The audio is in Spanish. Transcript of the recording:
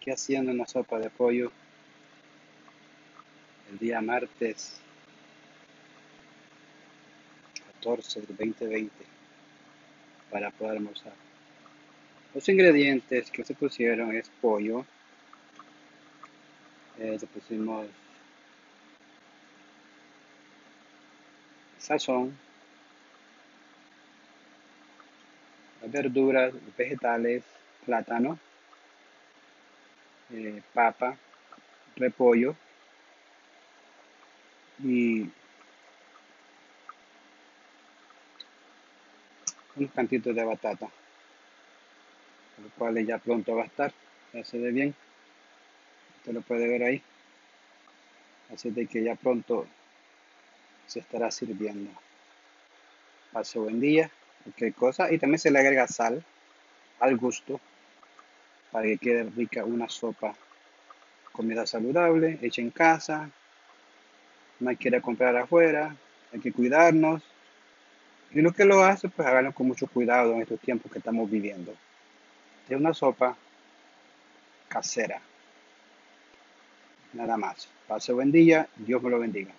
aquí haciendo una sopa de pollo el día martes 14 del 2020 para poder almorzar. Los ingredientes que se pusieron es pollo, eh, le pusimos sazón, verduras, vegetales, plátano, eh, papa, repollo y un cantito de batata, el cual ya pronto va a estar, ya se ve bien, usted lo puede ver ahí, así de que ya pronto se estará sirviendo. Pase buen día, cualquier cosa, y también se le agrega sal al gusto para que quede rica una sopa. Comida saludable, hecha en casa, no hay que ir a comprar afuera, hay que cuidarnos. Y lo que lo hace, pues háganlo con mucho cuidado en estos tiempos que estamos viviendo. Es una sopa casera. Nada más. Pase buen día, Dios me lo bendiga.